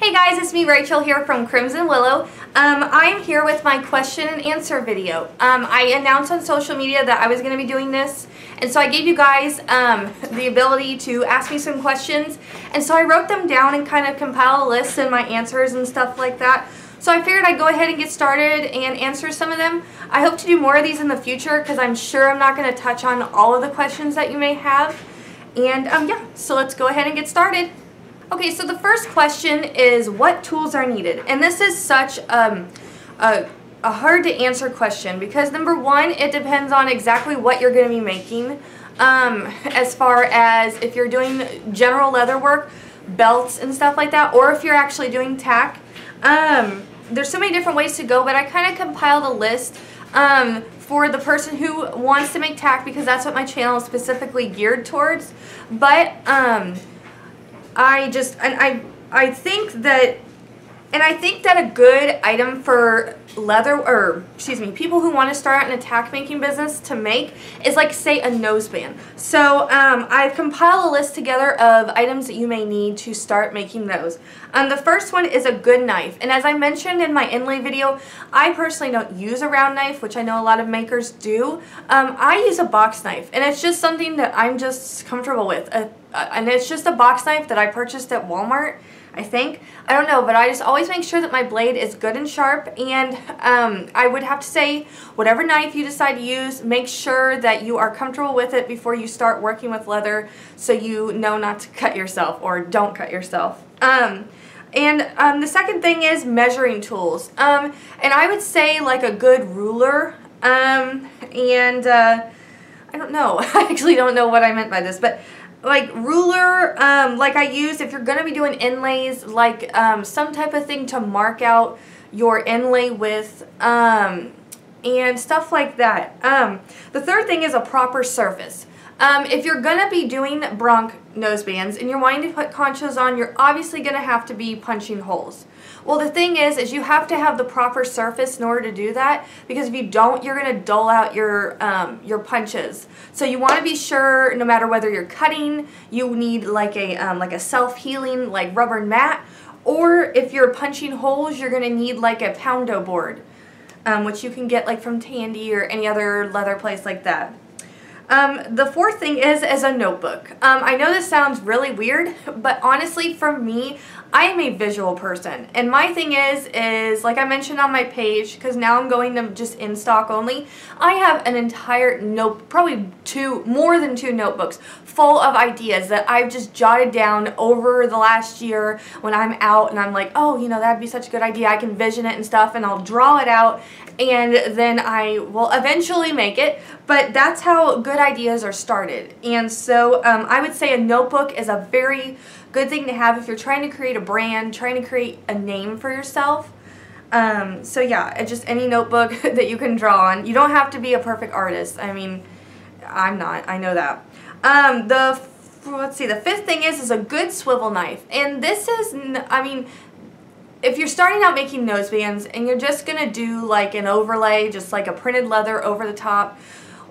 Hey guys, it's me Rachel here from Crimson Willow. Um, I'm here with my question and answer video. Um, I announced on social media that I was going to be doing this and so I gave you guys um, the ability to ask me some questions and so I wrote them down and kind of compiled a list and my answers and stuff like that. So I figured I'd go ahead and get started and answer some of them. I hope to do more of these in the future because I'm sure I'm not going to touch on all of the questions that you may have. And um, yeah, so let's go ahead and get started. Okay, so the first question is what tools are needed? And this is such um, a, a hard to answer question because number one, it depends on exactly what you're going to be making. Um, as far as if you're doing general leather work, belts and stuff like that, or if you're actually doing tack. Um, there's so many different ways to go, but I kind of compiled a list um, for the person who wants to make tack because that's what my channel is specifically geared towards. But um, I just, and I, I think that, and I think that a good item for leather, or excuse me, people who want to start an attack making business to make is like say a noseband. So um, I've compiled a list together of items that you may need to start making those. Um, the first one is a good knife. And as I mentioned in my inlay video, I personally don't use a round knife, which I know a lot of makers do. Um, I use a box knife, and it's just something that I'm just comfortable with. Uh, uh, and it's just a box knife that I purchased at Walmart. I think. I don't know, but I just always make sure that my blade is good and sharp and um, I would have to say whatever knife you decide to use, make sure that you are comfortable with it before you start working with leather so you know not to cut yourself or don't cut yourself. Um, and um, the second thing is measuring tools. Um, and I would say like a good ruler um, and uh, I don't know. I actually don't know what I meant by this, but like ruler um, like I use if you're going to be doing inlays like um, some type of thing to mark out your inlay with um, and stuff like that. Um, the third thing is a proper surface. Um, if you're going to be doing bronc nosebands and you're wanting to put conchos on, you're obviously going to have to be punching holes. Well, the thing is, is you have to have the proper surface in order to do that because if you don't, you're going to dull out your, um, your punches. So you want to be sure, no matter whether you're cutting, you need like a, um, like a self-healing like rubber mat, or if you're punching holes, you're going to need like a poundo board, um, which you can get like from Tandy or any other leather place like that. Um, the fourth thing is is a notebook. Um, I know this sounds really weird, but honestly for me, I am a visual person. And my thing is, is like I mentioned on my page, because now I'm going to just in stock only, I have an entire note, probably two, more than two notebooks full of ideas that I've just jotted down over the last year when I'm out and I'm like, oh, you know, that'd be such a good idea. I can vision it and stuff and I'll draw it out and then I will eventually make it. But that's how good ideas are started. And so um, I would say a notebook is a very good thing to have if you're trying to create a brand, trying to create a name for yourself. Um, so yeah, just any notebook that you can draw on. You don't have to be a perfect artist. I mean, I'm not. I know that. Um, the let's see. The fifth thing is is a good swivel knife, and this is. I mean, if you're starting out making nosebands and you're just going to do like an overlay, just like a printed leather over the top,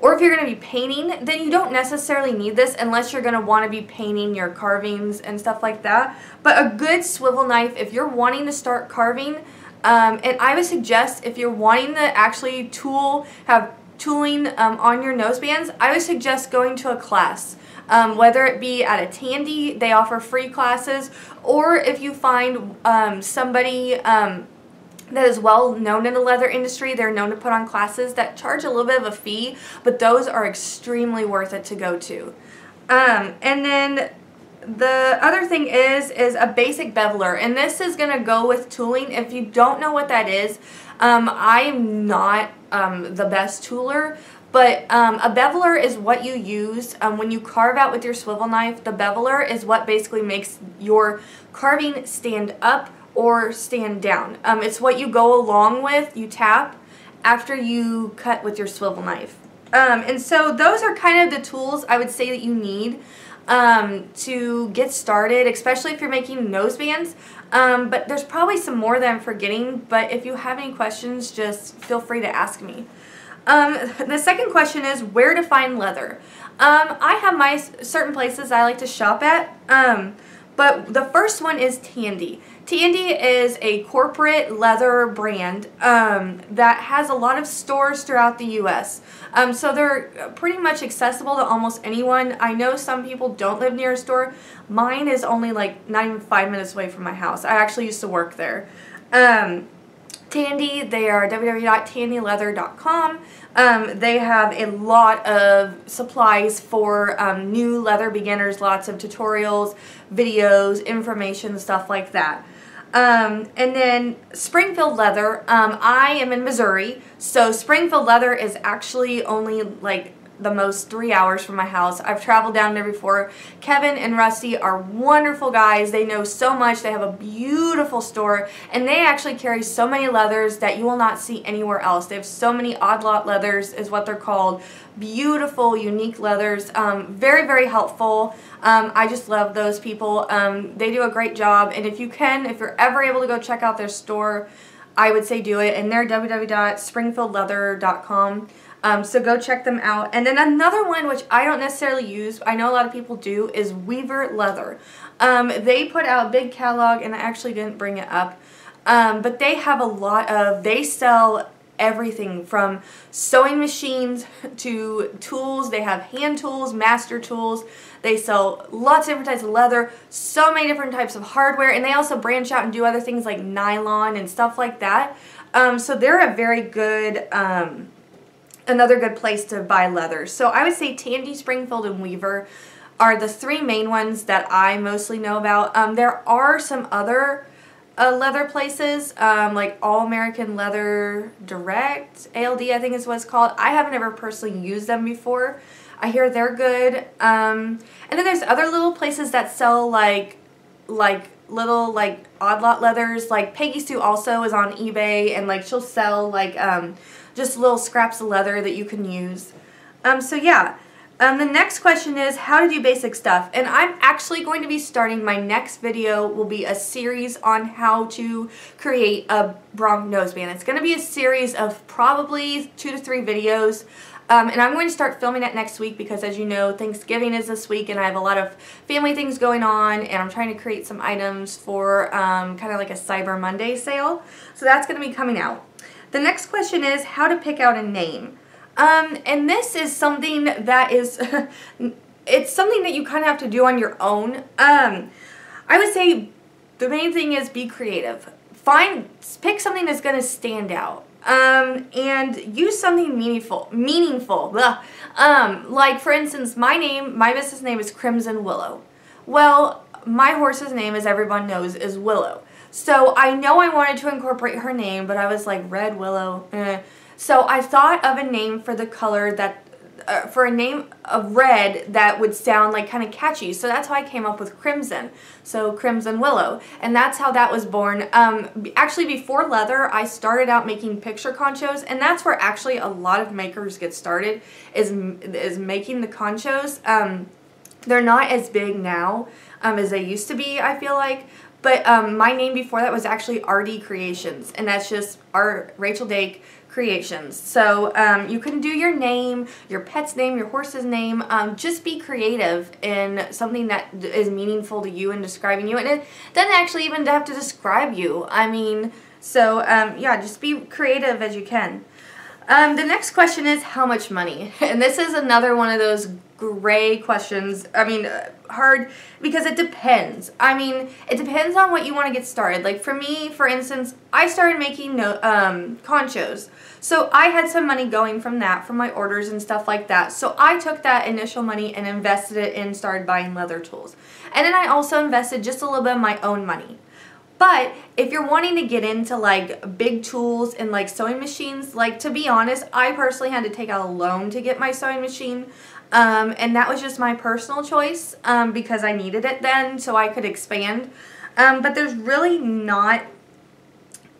or if you're going to be painting, then you don't necessarily need this unless you're going to want to be painting your carvings and stuff like that. But a good swivel knife, if you're wanting to start carving, um, and I would suggest if you're wanting to actually tool, have tooling um, on your nosebands, I would suggest going to a class. Um, whether it be at a Tandy, they offer free classes, or if you find um, somebody um, that is well known in the leather industry, they're known to put on classes that charge a little bit of a fee, but those are extremely worth it to go to. Um, and then the other thing is is a basic beveler and this is going to go with tooling if you don't know what that is um, I'm not um, the best tooler but um, a beveler is what you use um, when you carve out with your swivel knife. The beveler is what basically makes your carving stand up or stand down. Um, it's what you go along with, you tap, after you cut with your swivel knife. Um, and so those are kind of the tools I would say that you need um, to get started, especially if you're making nosebands. Um, but there's probably some more that I'm forgetting, but if you have any questions, just feel free to ask me. Um, the second question is where to find leather. Um, I have my certain places I like to shop at, um, But the first one is Tandy. Tandy is a corporate leather brand um, that has a lot of stores throughout the U.S. Um, so they're pretty much accessible to almost anyone. I know some people don't live near a store. Mine is only like not even five minutes away from my house. I actually used to work there. Um, Tandy, they are www.tandyleather.com. Um, they have a lot of supplies for um, new leather beginners, lots of tutorials, videos, information, stuff like that. Um, and then Springfield Leather, um, I am in Missouri, so Springfield Leather is actually only like the most three hours from my house. I've traveled down there before. Kevin and Rusty are wonderful guys. They know so much. They have a beautiful store and they actually carry so many leathers that you will not see anywhere else. They have so many odd lot leathers is what they're called. Beautiful, unique leathers. Um, very, very helpful. Um, I just love those people. Um, they do a great job and if you can, if you're ever able to go check out their store, I would say do it and they're www.springfieldleather.com. Um, so go check them out. And then another one, which I don't necessarily use, I know a lot of people do, is Weaver Leather. Um, they put out a big catalog, and I actually didn't bring it up. Um, but they have a lot of, they sell everything from sewing machines to tools. They have hand tools, master tools. They sell lots of different types of leather, so many different types of hardware, and they also branch out and do other things like nylon and stuff like that. Um, so they're a very good um, another good place to buy leather. So I would say Tandy, Springfield, and Weaver are the three main ones that I mostly know about. Um, there are some other uh, leather places, um, like All American Leather Direct, ALD I think is what it's called. I haven't ever personally used them before. I hear they're good. Um, and then there's other little places that sell like like little like odd lot leathers. Like Peggy Sue also is on eBay and like she'll sell like um, just little scraps of leather that you can use. Um, so yeah, um, the next question is how to do basic stuff. And I'm actually going to be starting, my next video will be a series on how to create a Bronc noseband. It's going to be a series of probably two to three videos. Um, and I'm going to start filming it next week because as you know, Thanksgiving is this week and I have a lot of family things going on and I'm trying to create some items for um, kind of like a Cyber Monday sale. So that's going to be coming out. The next question is how to pick out a name. Um, and this is something that is, it's something that you kind of have to do on your own. Um, I would say the main thing is be creative. Find, pick something that's going to stand out. Um, and use something meaningful, meaningful. Um, like for instance, my name, my business name is Crimson Willow. Well, my horse's name, as everyone knows, is Willow. So I know I wanted to incorporate her name, but I was like, Red Willow, eh. So I thought of a name for the color that, uh, for a name of red that would sound like kind of catchy. So that's how I came up with Crimson. So Crimson Willow. And that's how that was born. Um, actually, before leather, I started out making picture conchos. And that's where actually a lot of makers get started, is, is making the conchos. Um, they're not as big now um, as they used to be, I feel like. But um, my name before that was actually RD Creations, and that's just our Rachel Dake Creations. So um, you can do your name, your pet's name, your horse's name. Um, just be creative in something that is meaningful to you and describing you. And it doesn't actually even have to describe you. I mean, so um, yeah, just be creative as you can. Um, the next question is how much money? And this is another one of those gray questions. I mean, uh, hard because it depends. I mean, it depends on what you want to get started. Like for me, for instance, I started making no, um, conchos. So I had some money going from that, from my orders and stuff like that. So I took that initial money and invested it and started buying leather tools. And then I also invested just a little bit of my own money. But if you're wanting to get into like big tools and like sewing machines, like to be honest, I personally had to take out a loan to get my sewing machine. Um, and that was just my personal choice um, because I needed it then so I could expand. Um, but there's really not,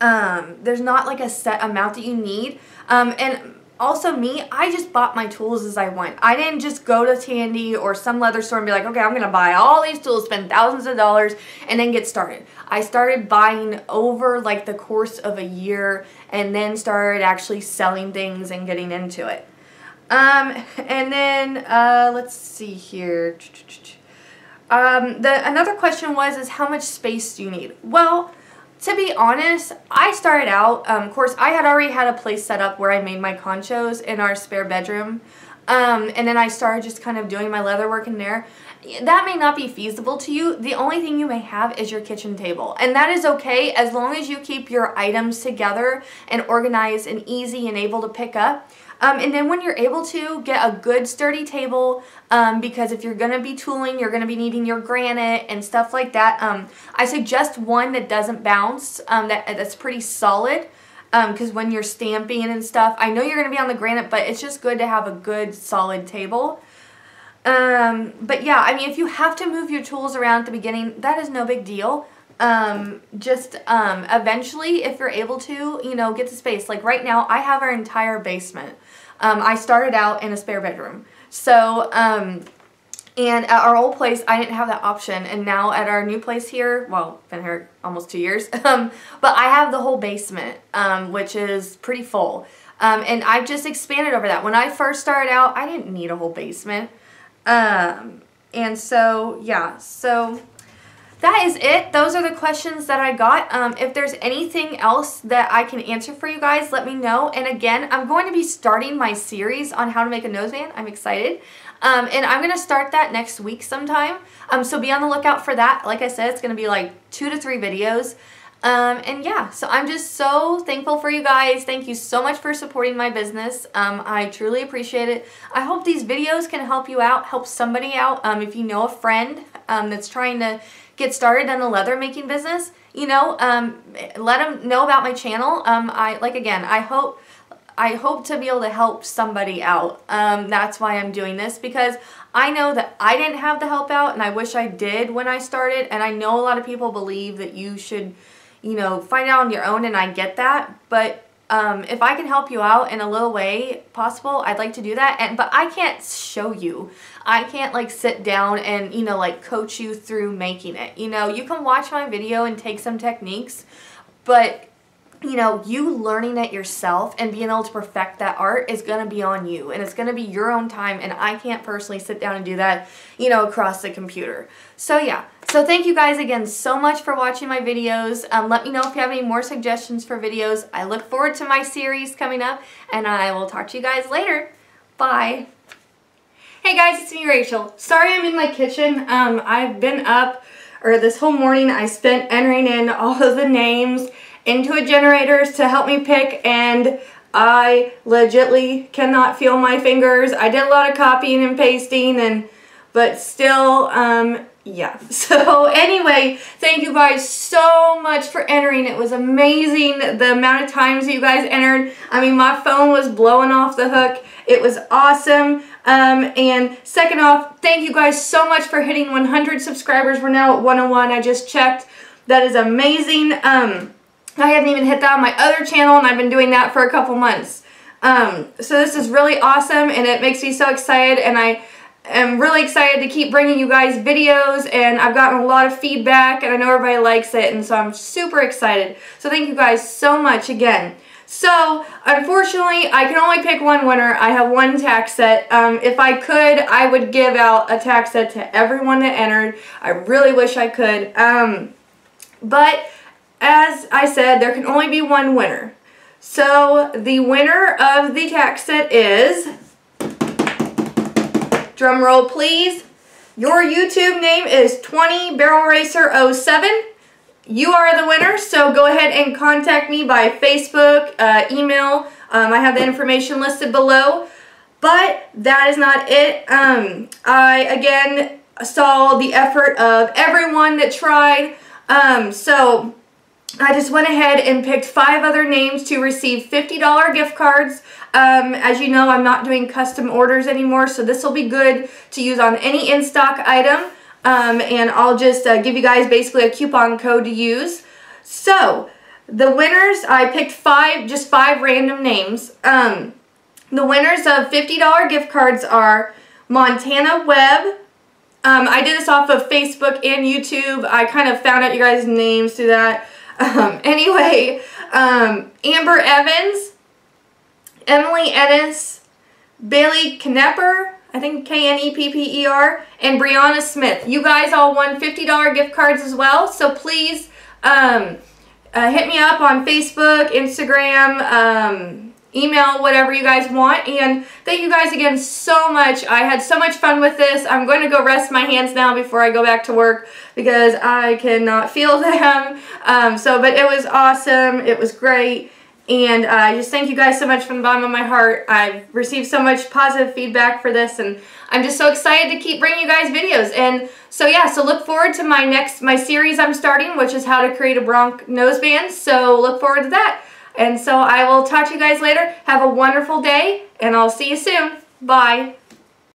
um, there's not like a set amount that you need. Um, and also me, I just bought my tools as I went. I didn't just go to Tandy or some leather store and be like, okay, I'm to buy all these tools, spend thousands of dollars, and then get started. I started buying over like the course of a year and then started actually selling things and getting into it. Um, and then, uh, let's see here. Um, the another question was is how much space do you need? Well, to be honest, I started out, um, of course, I had already had a place set up where I made my conchos in our spare bedroom. Um, and then I started just kind of doing my leather work in there. That may not be feasible to you. The only thing you may have is your kitchen table. And that is okay as long as you keep your items together and organized and easy and able to pick up. Um, and then when you're able to, get a good sturdy table um, because if you're going to be tooling, you're going to be needing your granite and stuff like that. Um, I suggest one that doesn't bounce, um, that, that's pretty solid because um, when you're stamping and stuff, I know you're going to be on the granite, but it's just good to have a good solid table. Um, but yeah, I mean, if you have to move your tools around at the beginning, that is no big deal. Um, just um, eventually, if you're able to, you know, get the space. Like right now, I have our entire basement. Um, I started out in a spare bedroom. So, um, and at our old place, I didn't have that option. And now at our new place here, well, been here almost two years, um, but I have the whole basement, um, which is pretty full. Um, and I've just expanded over that. When I first started out, I didn't need a whole basement. Um, and so, yeah, so that is it. Those are the questions that I got. Um, if there's anything else that I can answer for you guys, let me know. And again, I'm going to be starting my series on how to make a noseband. I'm excited. Um, and I'm going to start that next week sometime. Um, so be on the lookout for that. Like I said, it's going to be like two to three videos. Um, and yeah, so I'm just so thankful for you guys. Thank you so much for supporting my business. Um, I truly appreciate it. I hope these videos can help you out, help somebody out. Um, if you know a friend um, that's trying to get started in the leather making business, you know, um, let them know about my channel. Um, I Like again, I hope I hope to be able to help somebody out. Um, that's why I'm doing this because I know that I didn't have the help out and I wish I did when I started and I know a lot of people believe that you should, you know, find out on your own and I get that, but um, if I can help you out in a little way possible, I'd like to do that. And But I can't show you. I can't like sit down and, you know, like coach you through making it. You know, you can watch my video and take some techniques, but you know, you learning it yourself and being able to perfect that art is going to be on you and it's going to be your own time and I can't personally sit down and do that, you know, across the computer. So yeah, so thank you guys again so much for watching my videos. Um, let me know if you have any more suggestions for videos. I look forward to my series coming up and I will talk to you guys later. Bye. Hey guys, it's me Rachel. Sorry I'm in my kitchen. Um, I've been up, or this whole morning I spent entering in all of the names into a generator to help me pick and I legitly cannot feel my fingers. I did a lot of copying and pasting and but still um yeah. So anyway thank you guys so much for entering. It was amazing the amount of times you guys entered. I mean my phone was blowing off the hook. It was awesome. Um, and second off thank you guys so much for hitting 100 subscribers. We're now at 101 I just checked. That is amazing. Um, I haven't even hit that on my other channel and I've been doing that for a couple months. Um, so this is really awesome and it makes me so excited and I am really excited to keep bringing you guys videos and I've gotten a lot of feedback and I know everybody likes it and so I'm super excited. So thank you guys so much again. So, unfortunately, I can only pick one winner. I have one tack set. Um, if I could, I would give out a tack set to everyone that entered. I really wish I could. Um, but as I said, there can only be one winner. So the winner of the tack set is, drum roll please, your YouTube name is 20 Barrel Racer 07. You are the winner, so go ahead and contact me by Facebook, uh, email. Um, I have the information listed below. But that is not it. Um, I, again, saw the effort of everyone that tried. Um, so I just went ahead and picked five other names to receive $50 gift cards. Um, as you know, I'm not doing custom orders anymore, so this will be good to use on any in-stock item. Um, and I'll just uh, give you guys basically a coupon code to use. So, the winners, I picked five, just five random names. Um, the winners of $50 gift cards are Montana Webb. Um, I did this off of Facebook and YouTube. I kind of found out you guys' names through that. Um, anyway, um, Amber Evans, Emily Ennis, Bailey Knepper, I think K-N-E-P-P-E-R, and Brianna Smith. You guys all won $50 gift cards as well, so please um, uh, hit me up on Facebook, Instagram, um, email, whatever you guys want. And thank you guys again so much. I had so much fun with this. I'm going to go rest my hands now before I go back to work because I cannot feel them. Um, so, but it was awesome. It was great. And uh, I just thank you guys so much from the bottom of my heart. I've received so much positive feedback for this, and I'm just so excited to keep bringing you guys videos. And so yeah, so look forward to my next, my series I'm starting, which is how to create a bronc noseband. So look forward to that. And so I will talk to you guys later. Have a wonderful day, and I'll see you soon. Bye.